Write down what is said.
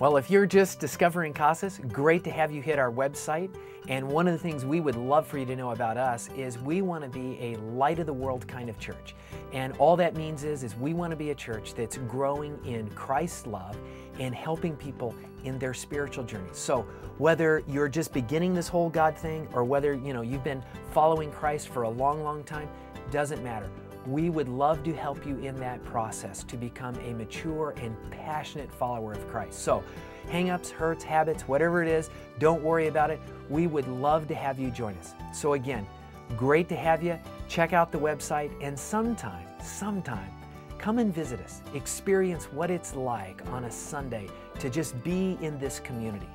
Well, if you're just discovering Casas, great to have you hit our website. And one of the things we would love for you to know about us is we want to be a light of the world kind of church. And all that means is, is we want to be a church that's growing in Christ's love and helping people in their spiritual journey. So whether you're just beginning this whole God thing or whether you know you've been following Christ for a long, long time, doesn't matter. We would love to help you in that process to become a mature and passionate follower of Christ. So, hangups, hurts, habits, whatever it is, don't worry about it. We would love to have you join us. So, again, great to have you. Check out the website and sometime, sometime, come and visit us. Experience what it's like on a Sunday to just be in this community.